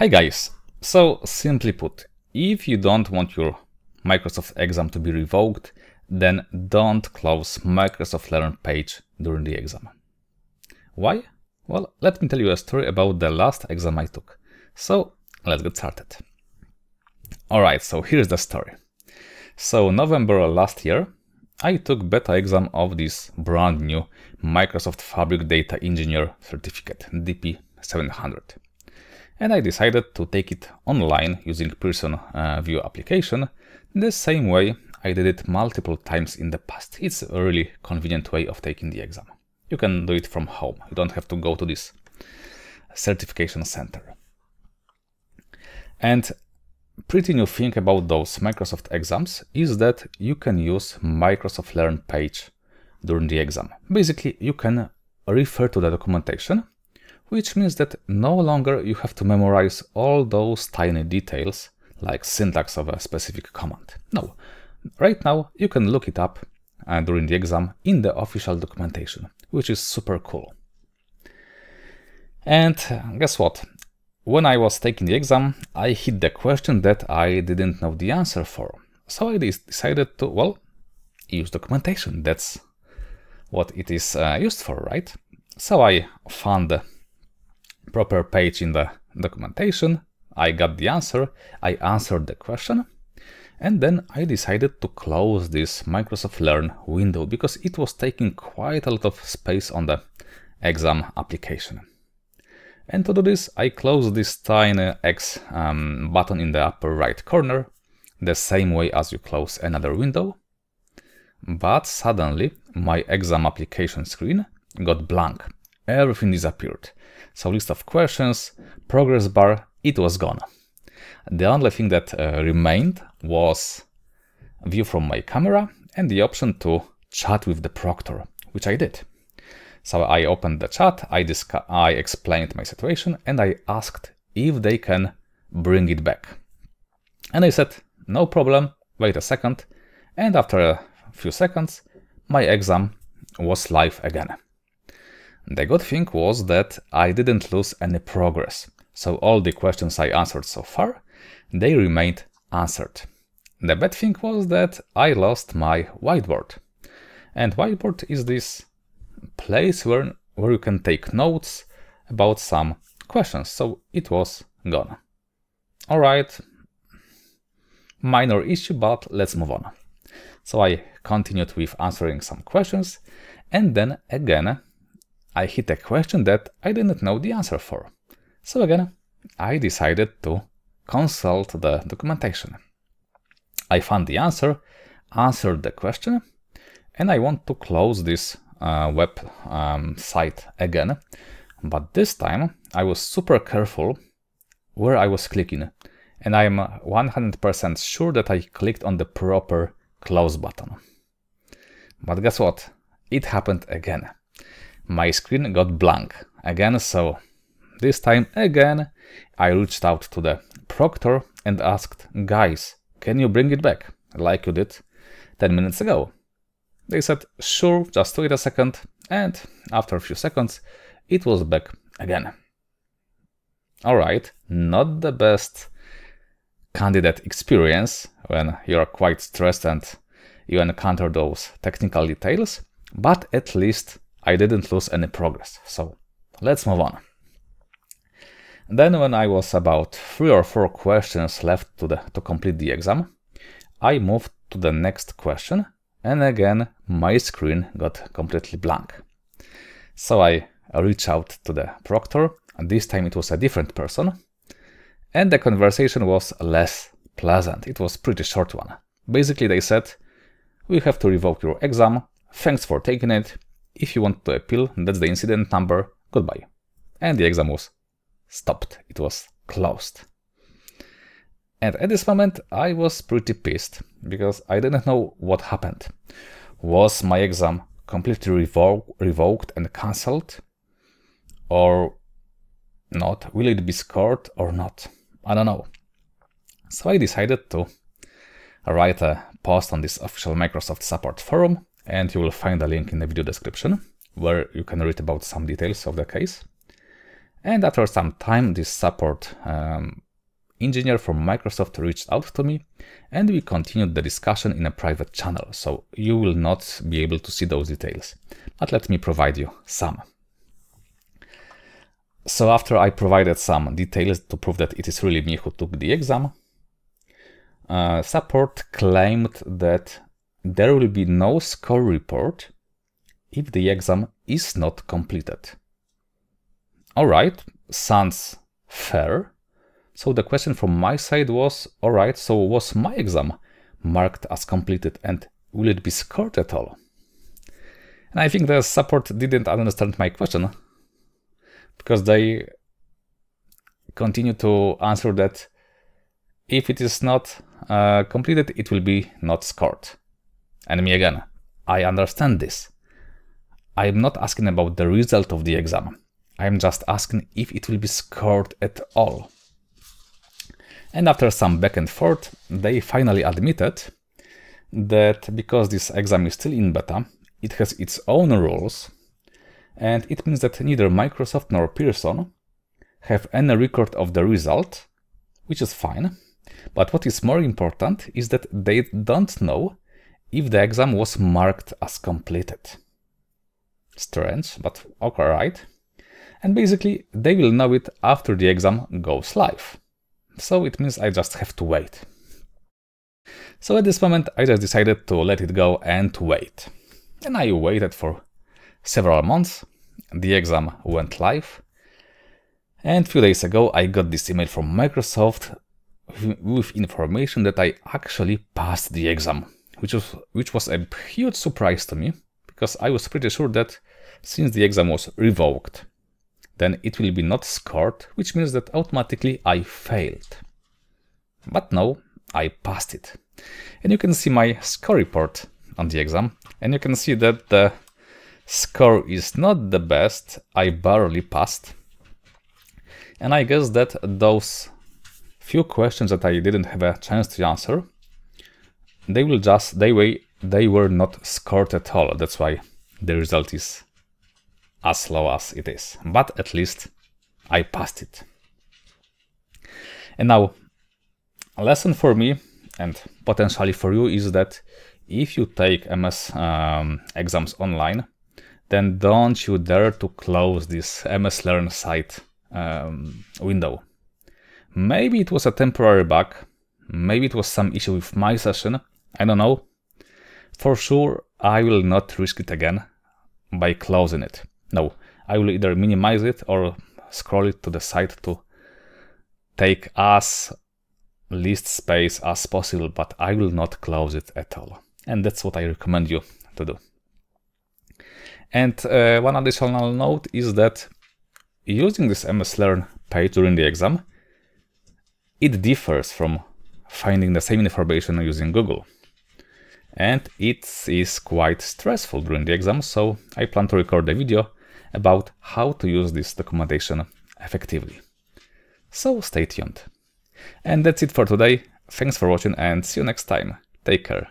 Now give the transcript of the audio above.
Hi guys! So, simply put, if you don't want your Microsoft exam to be revoked, then don't close Microsoft Learn page during the exam. Why? Well, let me tell you a story about the last exam I took. So, let's get started. Alright, so here's the story. So, November last year, I took beta exam of this brand new Microsoft Fabric Data Engineer certificate, DP700 and I decided to take it online using Pearson uh, VUE application the same way I did it multiple times in the past. It's a really convenient way of taking the exam. You can do it from home. You don't have to go to this certification center. And pretty new thing about those Microsoft exams is that you can use Microsoft Learn page during the exam. Basically, you can refer to the documentation which means that no longer you have to memorize all those tiny details like syntax of a specific command. No, right now you can look it up uh, during the exam in the official documentation, which is super cool. And uh, guess what? When I was taking the exam, I hit the question that I didn't know the answer for. So I decided to, well, use documentation. That's what it is uh, used for, right? So I found proper page in the documentation. I got the answer, I answered the question, and then I decided to close this Microsoft Learn window because it was taking quite a lot of space on the exam application. And to do this, I closed this tiny X um, button in the upper right corner, the same way as you close another window. But suddenly, my exam application screen got blank. Everything disappeared. So list of questions, progress bar, it was gone. The only thing that uh, remained was view from my camera and the option to chat with the proctor, which I did. So I opened the chat, I, I explained my situation, and I asked if they can bring it back. And they said, no problem, wait a second. And after a few seconds, my exam was live again. The good thing was that I didn't lose any progress, so all the questions I answered so far, they remained answered. The bad thing was that I lost my whiteboard. And whiteboard is this place where, where you can take notes about some questions, so it was gone. Alright, minor issue, but let's move on. So I continued with answering some questions, and then again I hit a question that I didn't know the answer for. So again, I decided to consult the documentation. I found the answer, answered the question, and I want to close this uh, web um, site again. But this time I was super careful where I was clicking, and I'm 100% sure that I clicked on the proper close button. But guess what? It happened again my screen got blank again, so this time again I reached out to the proctor and asked, guys, can you bring it back, like you did 10 minutes ago? They said, sure, just wait a second, and after a few seconds, it was back again. Alright, not the best candidate experience when you're quite stressed and you encounter those technical details, but at least I didn't lose any progress. So let's move on. Then when I was about three or four questions left to, the, to complete the exam, I moved to the next question and again my screen got completely blank. So I reached out to the proctor and this time it was a different person and the conversation was less pleasant. It was pretty short one. Basically they said, we have to revoke your exam, thanks for taking it, if you want to appeal, that's the incident number, goodbye. And the exam was stopped, it was closed. And at this moment, I was pretty pissed because I didn't know what happened. Was my exam completely revo revoked and cancelled? Or not? Will it be scored or not? I don't know. So I decided to write a post on this official Microsoft support forum and you will find a link in the video description where you can read about some details of the case. And after some time, this support um, engineer from Microsoft reached out to me and we continued the discussion in a private channel, so you will not be able to see those details. But let me provide you some. So after I provided some details to prove that it is really me who took the exam, uh, support claimed that there will be no score report if the exam is not completed. Alright, sounds fair. So the question from my side was, alright, so was my exam marked as completed and will it be scored at all? And I think the support didn't understand my question because they continue to answer that if it is not uh, completed, it will be not scored. And me again, I understand this. I am not asking about the result of the exam. I am just asking if it will be scored at all. And after some back and forth, they finally admitted that because this exam is still in beta, it has its own rules, and it means that neither Microsoft nor Pearson have any record of the result, which is fine. But what is more important is that they don't know if the exam was marked as completed. Strange, but okay, right? And basically, they will know it after the exam goes live. So it means I just have to wait. So at this moment, I just decided to let it go and wait. And I waited for several months. The exam went live. And a few days ago, I got this email from Microsoft with information that I actually passed the exam, which was, which was a huge surprise to me, because I was pretty sure that since the exam was revoked, then it will be not scored, which means that automatically I failed. But no, I passed it. And you can see my score report on the exam, and you can see that the score is not the best, I barely passed. And I guess that those few questions that I didn't have a chance to answer, they will just, they, were, they were not scored at all. That's why the result is as low as it is. But at least I passed it. And now, a lesson for me and potentially for you is that if you take MS um, exams online, then don't you dare to close this MS Learn site um, window. Maybe it was a temporary bug, maybe it was some issue with my session, I don't know. For sure, I will not risk it again by closing it. No, I will either minimize it or scroll it to the side to take as least space as possible, but I will not close it at all. And that's what I recommend you to do. And uh, one additional note is that using this MS Learn page during the exam, it differs from finding the same information using Google. And it is quite stressful during the exam, so I plan to record a video about how to use this documentation effectively. So stay tuned. And that's it for today. Thanks for watching and see you next time. Take care.